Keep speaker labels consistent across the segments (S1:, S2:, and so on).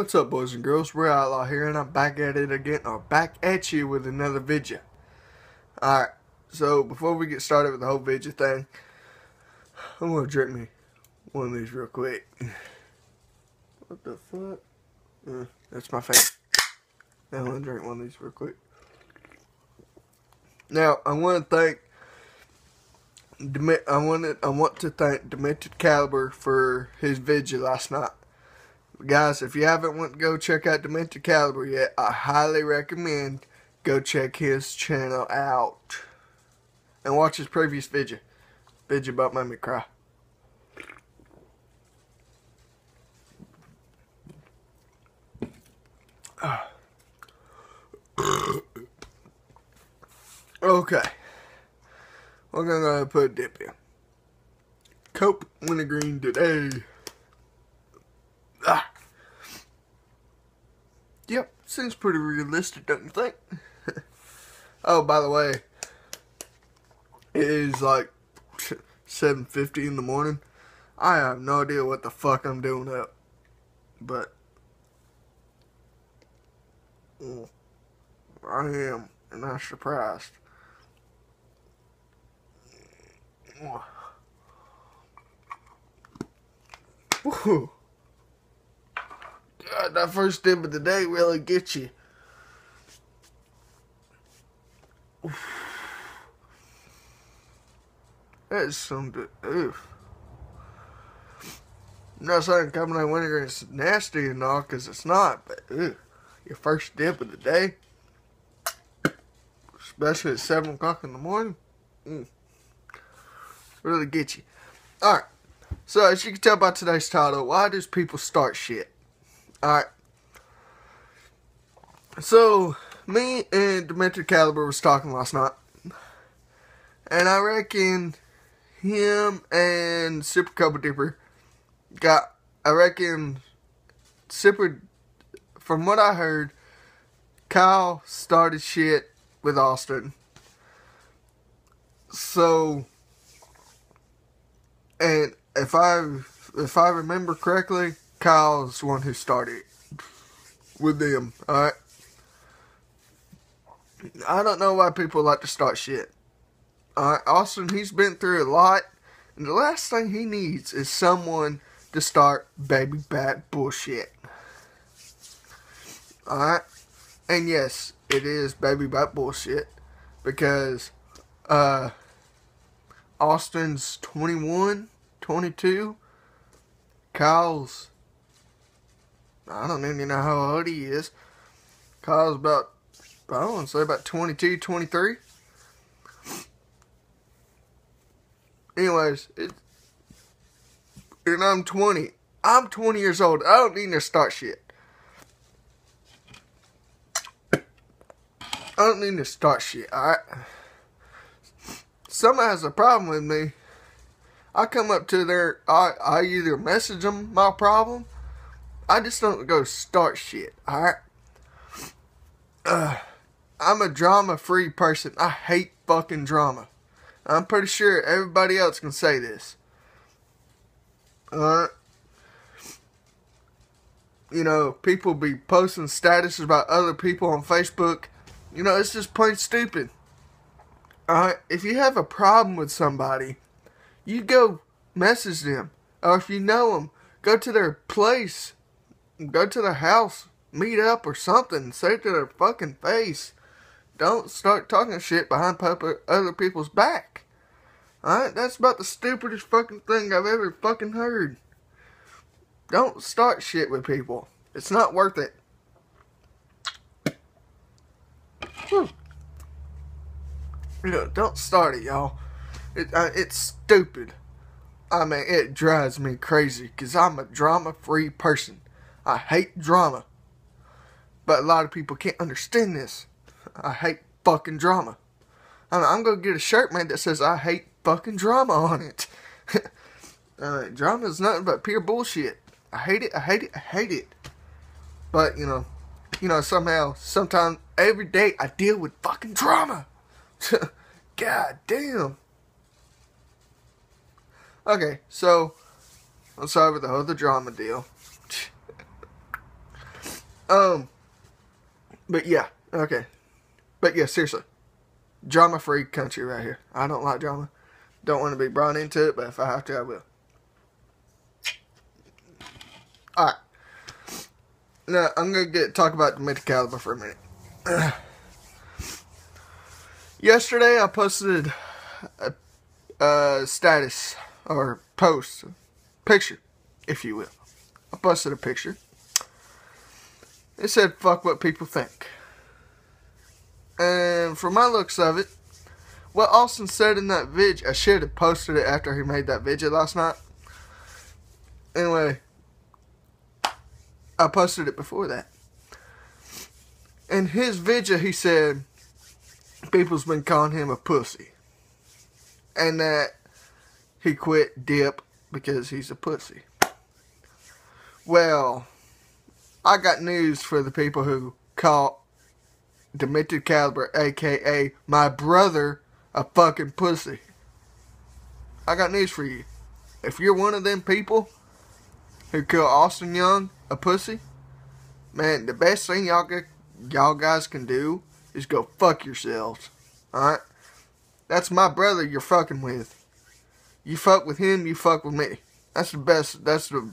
S1: What's up boys and girls, Real Outlaw here and I'm back at it again, or back at you with another video. Alright, so before we get started with the whole video thing, I'm gonna drink me one of these real quick. What the fuck? Uh, that's my face. Now I'm gonna drink one of these real quick. Now, I want to thank I wanted I want to thank Demented Caliber for his video last night. Guys, if you haven't went to go check out Demented Caliber yet, I highly recommend go check his channel out. And watch his previous video. Video about made me cry. okay. We're gonna put dip in. Cope wintergreen today. Ah. Yep, seems pretty realistic, don't you think? oh, by the way, it is like 7.50 in the morning. I have no idea what the fuck I'm doing up. But, mm, I am, and I'm surprised. Woohoo. God, that first dip of the day really gets you. That's some. Oof. I'm not saying coming out winter is nasty and all, because it's not, but ew, your first dip of the day, especially at 7 o'clock in the morning, mm, really get you. Alright, so as you can tell by today's title, why does people start shit? Alright. So, me and Demented Caliber was talking last night. And I reckon him and Super Cobra Dipper got, I reckon, Super, from what I heard, Kyle started shit with Austin. So, and if I if I remember correctly, Kyle's the one who started with them, alright? I don't know why people like to start shit. Alright, Austin, he's been through a lot, and the last thing he needs is someone to start baby bat bullshit. Alright? And yes, it is baby bat bullshit, because, uh, Austin's 21, 22, Kyle's I don't even know how old he is. Kyle's about, I don't want to say about 22, 23. Anyways, it, and I'm 20. I'm 20 years old. I don't need to start shit. I don't need to start shit, alright? Somebody has a problem with me. I come up to their, I, I either message them my problem I just don't go start shit, alright? Uh, I'm a drama free person. I hate fucking drama. I'm pretty sure everybody else can say this. Alright? You know, people be posting statuses about other people on Facebook. You know, it's just plain stupid. Alright? If you have a problem with somebody, you go message them. Or if you know them, go to their place go to the house, meet up or something, say it to their fucking face. Don't start talking shit behind other people's back. Alright, that's about the stupidest fucking thing I've ever fucking heard. Don't start shit with people. It's not worth it. Whew. You know, don't start it, y'all. It, uh, it's stupid. I mean, it drives me crazy because I'm a drama-free person. I hate drama. But a lot of people can't understand this. I hate fucking drama. I mean, I'm to get a shirt made that says I hate fucking drama on it. drama is nothing but pure bullshit. I hate it, I hate it, I hate it. But, you know, you know, somehow, sometimes, every day, I deal with fucking drama. God damn. Okay, so, let's start with the whole the drama deal. Um, but yeah, okay. But yeah, seriously, drama free country right here. I don't like drama. Don't want to be brought into it, but if I have to, I will. Alright. Now, I'm to get talk about Demented Caliber for a minute. Yesterday, I posted a, a status or post, picture, if you will. I posted a picture. It said, fuck what people think. And from my looks of it, what Austin said in that vid, I should have posted it after he made that video last night. Anyway, I posted it before that. In his video, he said people's been calling him a pussy. And that he quit dip because he's a pussy. Well, I got news for the people who call Demented Caliber, aka my brother, a fucking pussy. I got news for you. If you're one of them people who call Austin Young a pussy, man, the best thing y'all get, y'all guys can do is go fuck yourselves. Alright? That's my brother you're fucking with. You fuck with him, you fuck with me. That's the best that's the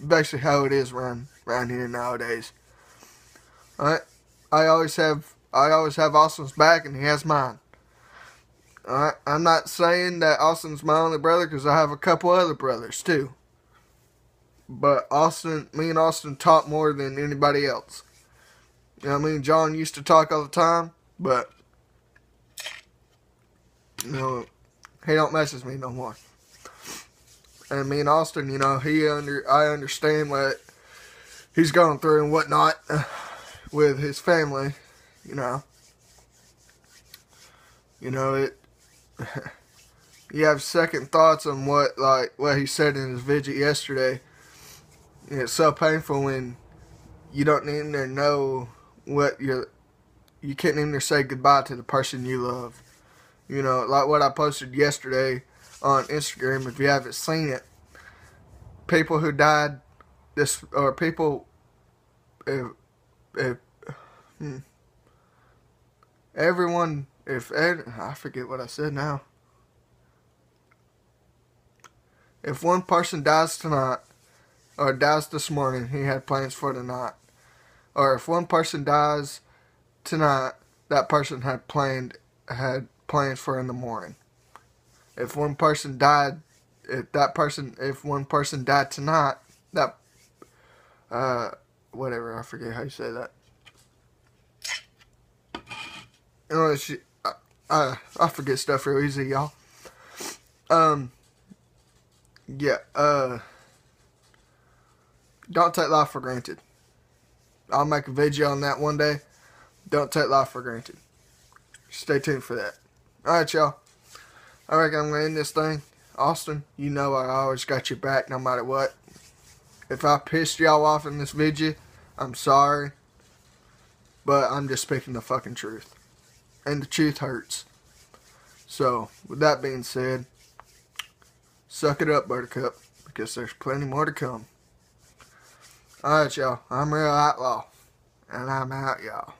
S1: basically how it is around around here nowadays. Alright? I always have I always have Austin's back and he has mine. Alright? I'm not saying that Austin's my only brother because I have a couple other brothers too. But Austin me and Austin talk more than anybody else. You know I mean? John used to talk all the time, but you know, he don't mess with me no more. And me and Austin, you know, he under I understand what he's going through and whatnot with his family, you know. You know it. you have second thoughts on what like what he said in his video yesterday. And it's so painful when you don't even know what you you can't even say goodbye to the person you love. You know, like what I posted yesterday on Instagram. If you haven't seen it, people who died this or people if if hmm, everyone if I forget what I said now. If one person dies tonight or dies this morning, he had plans for tonight. Or if one person dies tonight, that person had planned had plans for in the morning. If one person died, if that person, if one person died tonight, that, uh, whatever, I forget how you say that. You know, she, I, I, I forget stuff real easy, y'all. Um, yeah, uh, don't take life for granted. I'll make a video on that one day. Don't take life for granted. Stay tuned for that. Alright, y'all. I reckon I'm to end this thing. Austin, you know I always got your back no matter what. If I pissed y'all off in this video, I'm sorry. But I'm just speaking the fucking truth. And the truth hurts. So, with that being said, suck it up, Buttercup. Because there's plenty more to come. Alright, y'all. I'm Real Outlaw. And I'm out, y'all.